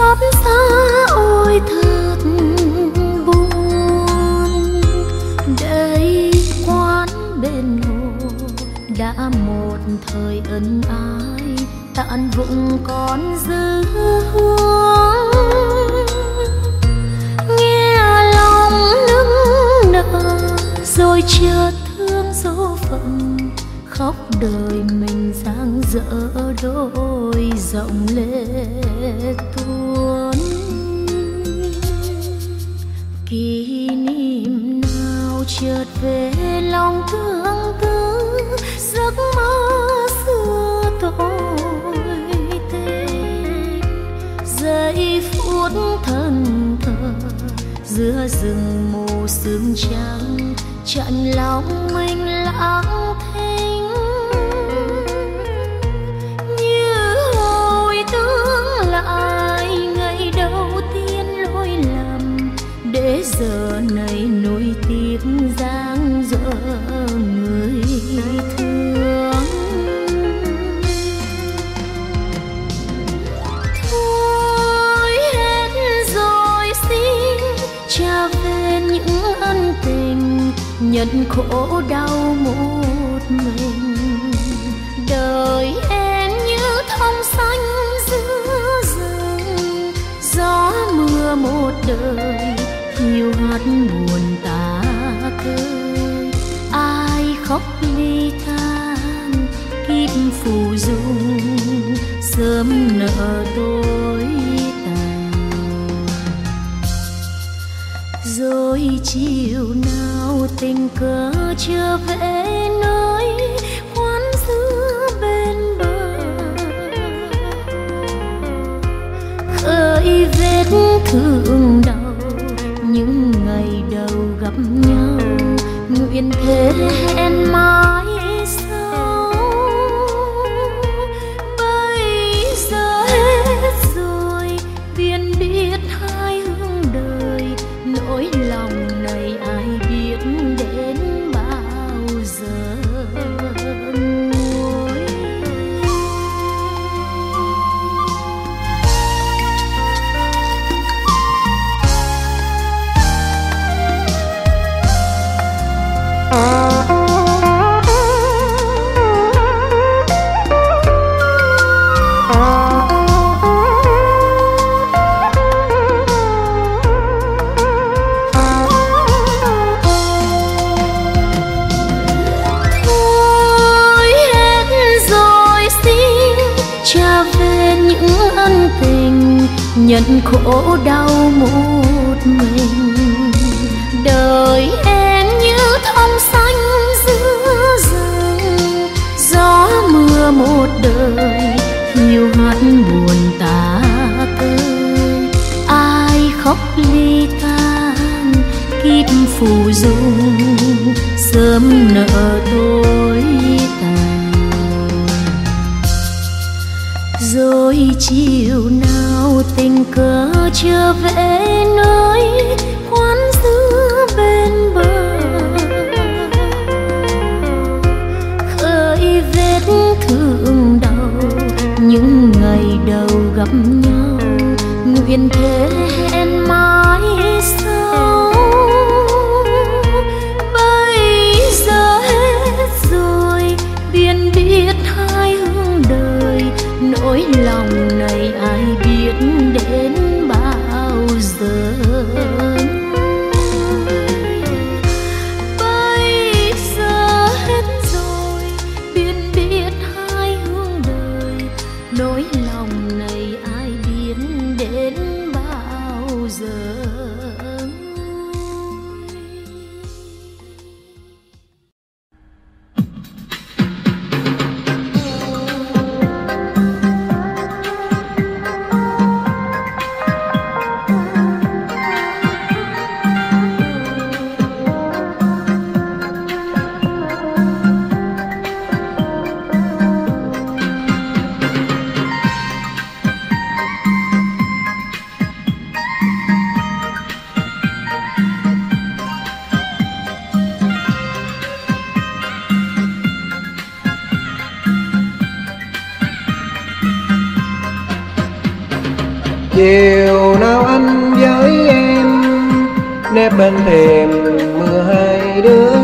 xót xa ôi thật buồn. Đây quán bên hồ đã một thời ân ái tàn vụng còn dư hương. Nghe lòng nức nở, rồi chợt thương số phận khóc đời mình giang dở đôi rộng lệ tuôn. Kỷ niệm nào chợt về lòng thương tư giấc mơ xưa tôi tên giây phút thân thờ, giữa rừng mù sương trắng, chặn lòng mình lãng giờ này nỗi tiếc giang dở người thương. Thôi hết rồi, xin trả về những ân tình, nhận khổ đau một mình. Hiu buồn tả tơi ai khóc ly than kiếp phù dung sớm nợ tôi tàn. Rồi chiều nào tình cờ chưa về nơi, quán xưa bên bờ. Khơi vết thương đau đầu gặp nhau. Nguyện thế hẹn mai nhận khổ đau một mình đời em như thông xanh giữa rừng, gió mưa một đời, hiu hắt buồn tả tơi ai khóc ly tan kiếp phù dung, sớm nợ tối tàn rồi chi chưa về nơi quán xưa bên bờ. Khơi vết thương đau, những ngày đầu gặp nhau, nguyện thế chiều nào anh với em nép bên thềm mưa hai đứa.